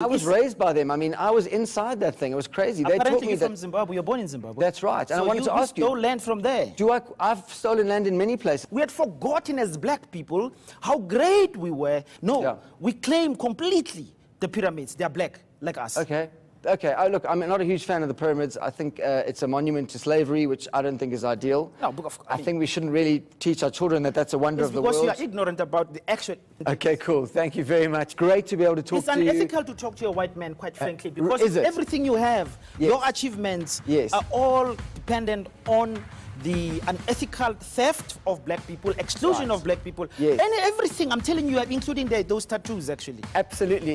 I was raised by them. I mean, I was inside that thing. It was crazy. They taught Apparently, me you're that. from Zimbabwe. You're born in Zimbabwe. That's right. And I wanted you, to ask you- stole land from there. Do I? I've stolen land in many places. We had forgotten as black people how great we were. No, Yeah. we claim completely the pyramids. They are black, like us. Okay. Okay. I, look, I'm not a huge fan of the pyramids. I think uh, it's a monument to slavery, which I don't think is ideal. No, but of- I I, mean- think we shouldn't really teach our children that that's a wonder of the world. because you are ignorant about the actual. Okay, cool. Thank you very much. Great to be able to talk It's to you. It's unethical to talk to a white man, quite frankly, because everything you have, Yes. your achievements, Yes. are all dependent on the unethical theft of black people, exclusion Right. of black people, Yes. and everything. I'm telling you, including the, those tattoos, actually. Absolutely.